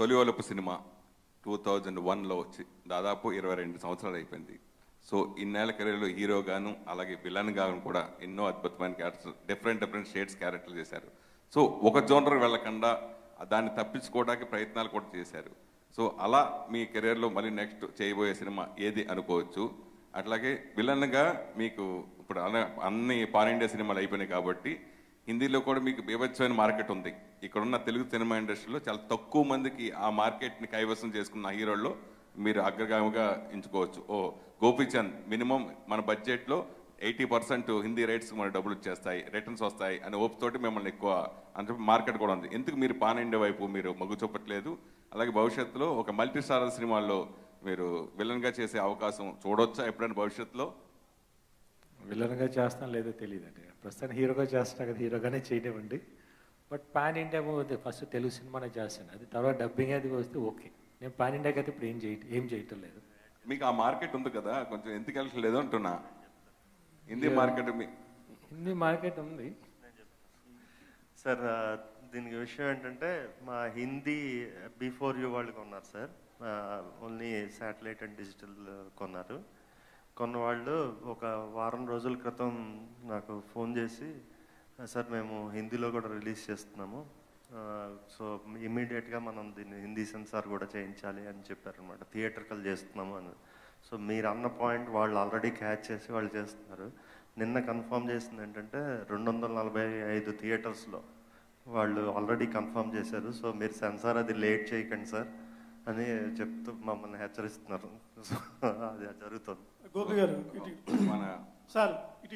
తొలి ఒలుపు cinema two thousand వన్లో వచ్చి దాదాపు ఇరవై రెండు సంవత్సరాలు అయిపోయింది. సో ఇన్నేళ్ళ కెరీర్లో హీరోగాను అలాగే విలన్ గాను కూడా ఎన్నో అద్భుతమైన క్యారెక్టర్స్ డిఫరెంట్ డిఫరెంట్ షేడ్స్ క్యారెక్టర్లు చేశారు. సో ఒక జోనర్ వెళ్ళకుండా దాన్ని తప్పించుకోవడానికి ప్రయత్నాలు కూడా చేశారు. సో అలా మీ కెరీర్లో మళ్ళీ నెక్స్ట్ చేయబోయే సినిమా ఏది అనుకోవచ్చు. అట్లాగే విలన్గా మీకు ఇప్పుడు అన్ని పాన్ ఇండియా సినిమాలు అయిపోయినాయి కాబట్టి హిందీలో కూడా మీకు బీభత్సమైన మార్కెట్ ఉంది. ఇక్కడున్న తెలుగు సినిమా ఇండస్ట్రీలో చాలా తక్కువ మందికి ఆ మార్కెట్ని కైవసం చేసుకున్న హీరోల్లో మీరు అగ్రగామిగా ఎంచుకోవచ్చు. ఓ గోపీచంద్ మినిమం మన బడ్జెట్లో ఎయిటీ పర్సెంట్ హిందీ రైట్స్ మన డబ్బులు వచ్చేస్తాయి రిటర్న్స్ వస్తాయి అనే ఓపుతోటి మిమ్మల్ని ఎక్కువ అంటే మార్కెట్ కూడా ఉంది. ఎందుకు మీరు పాన్ ఇండియా వైపు మీరు మగ్గు చూపట్లేదు? అలాగే భవిష్యత్తులో ఒక మల్టీ స్టార్ సినిమాల్లో మీరు విలన్గా చేసే అవకాశం చూడొచ్చా ఎప్పుడైనా భవిష్యత్తులో? విలన్గా చేస్తాను లేదో తెలియదు అండి ప్రస్తుతం హీరోగా చేస్తున్నా కదా హీరోగానే చేయనివ్వండి. But pan India movie first Telugu సినిమానే చేస్తాను. అది తర్వాత డబ్బింగ్ అది వస్తే ఓకే. నేను పాన్ ఇండియాకి అయితే ఇప్పుడు ఏం చేయ ఏం చేయటం లేదు. మీకు ఆ మార్కెట్ ఉంది కదా కొంచెం ఎందుకు వెళ్ళట్లేదు అంటున్నా. హిందీ మార్కెట్ మీ హిందీ మార్కెట్ ఉంది. సార్ దీనికి విషయం ఏంటంటే మా హిందీ బిఫోర్ యూ వాళ్ళు కొన్నారు sir. Only satellite and digital కొన్నారు. కొన్న వాళ్ళు ఒక వారం రోజుల క్రితం నాకు ఫోన్ చేసి సార్ మేము హిందీలో కూడా రిలీజ్ చేస్తున్నాము. సో ఇమీడియట్గా మనం దీన్ని హిందీ సెన్సార్ కూడా చేయించాలి అని చెప్పారనమాట థియేటర్కల్ చేస్తున్నాము అని. సో మీరు అన్న పాయింట్ వాళ్ళు ఆల్రెడీ క్యాచ్ చేసి వాళ్ళు చేస్తున్నారు. నిన్న కన్ఫర్మ్ చేసింది ఏంటంటే రెండు వందల నలభై ఐదు థియేటర్స్లో వాళ్ళు ఆల్రెడీ కన్ఫర్మ్ చేశారు. సో మీరు సెన్సార్ అది లేట్ చేయకండి సార్. అని చెప్తూ మమ్మల్ని హెచ్చరిస్తున్నారు. అది జరుగుతుంది. గోపి గారు మన సార్ ఇటు